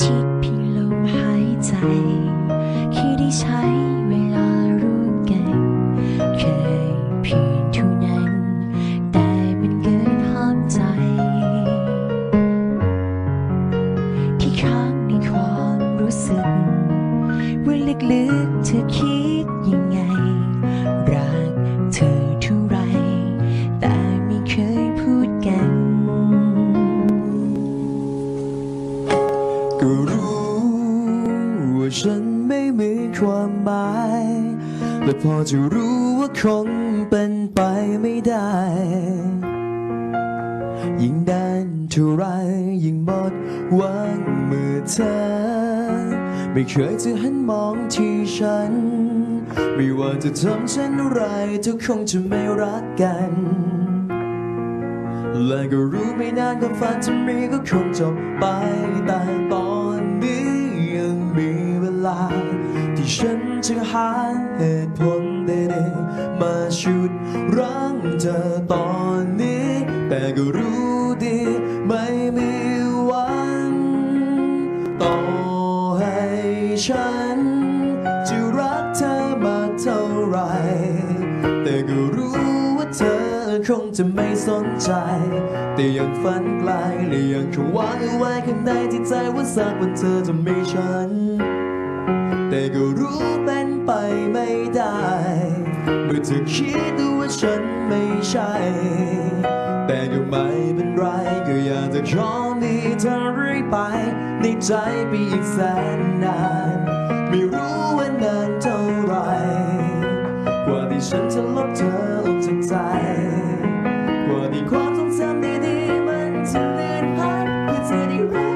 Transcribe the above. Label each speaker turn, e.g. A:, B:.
A: ชิดเพียงลมหายใจ แค่ได้ใช้เวลาร่วมกัน เคยเพียงเท่านั้น แต่มันเกินห้ามใจที่ค้างในความรู้สึกว่าลึกๆเธอคิด
B: ก็รู้ว่าฉันไม่มีความหมาย และพอจะรู้ว่าคงเป็นไปไม่ได้ ยิ่งนานเท่าไรยิ่งหมดหวังเมื่อเธอ ไม่เคยจะหันมองที่ฉัน ไม่ว่าจะทำเช่นไรเธอคงจะไม่รักกันและก็รู้ไม่นานก็ฝันจะมีก็คงจบไป ฉันจะหาเหตุผลใดๆมาชุดรั้งเธอตอนนี้ แต่ก็รู้ดีไม่มีวันต่อให้ฉันจะรักเธอมาเท่าไรแต่ก็รู้ว่าเธอคงจะไม่สนใจ แต่ยังฝันไกลและยังคงหวังไว้ข้างในที่ใจว่าสักวันเธอจะมีฉัน แต่ก็รู้เป็นไปไม่ได้ เมื่อเธอคิดว่าฉันไม่ใช่ แต่ก็ไม่เป็นไรก็อยากจะขอมีเธอเรื่ไป ในใจไปอีกแสนนาน ไม่รู้ว่านานเท่าไรกว่าที่ฉันจะลบเธอออกจากใจ กว่าที่ความทรงจำดีๆมันจะเลือนหายเพื่อเธได้รัก